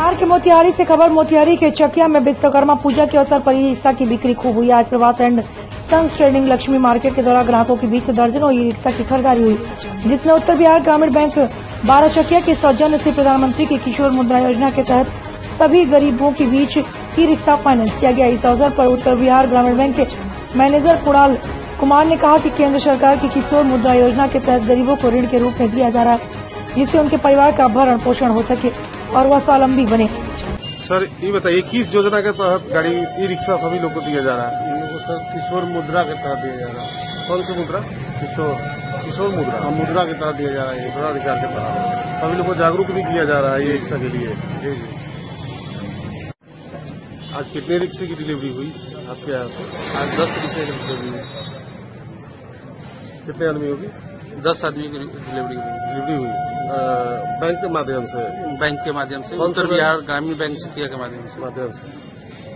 बिहार के मोतिहारी से खबर, मोतिहारी के चकिया में विश्वकर्मा पूजा के अवसर पर ई रिक्शा की बिक्री खूब हुई। आज Prabhat and sons trading Lakshmi market के द्वारा ग्राहकों के बीच दर्जनों ई रिक्शा की खरीदारी हुई, जिसमें उत्तर बिहार ग्रामीण बैंक बारह चकिया के सौजन्य से प्रधानमंत्री की किशोर मुद्रा योजना के तहत सभी गरीबों के बीच ई रिक्शा फाइनेंस किया गया। इस अवसर पर उत्तर बिहार ग्रामीण बैंक के मैनेजर कुणाल कुमार ने कहा कि केंद्र सरकार की किशोर मुद्रा योजना के तहत गरीबों को ऋण के रूप में दिया जा रहा है, जिससे उनके परिवार का भरण पोषण हो सके। और वह स्वावलंबी बने। सर ये बताइए किस योजना के तहत गाड़ी ई रिक्शा सभी लोग को दिया जा रहा है? इन लोगों को सर किशोर मुद्रा के तहत दिया जा रहा है। कौन सी मुद्रा? किशोर। किशोर मुद्रा। हाँ, मुद्रा के तहत दिया जा रहा है ये। मुद्राधिकार के तहत। सभी लोग को जागरूक भी किया जा रहा है ये रिक्शा के लिए। जी जी। आज कितने रिक्शे की डिलीवरी हुई? आपके यहाँ से? आज दस रिक्शे की डिलीवरी हुई। कितने आदमी होगी? दस आदमी की डिलीवरी हुई। डिलीवरी हुई। बैंक के माध्यम से। बैंक के माध्यम से उत्तर बिहार ग्रामीण बैंक के माध्यम से। माध्यम से।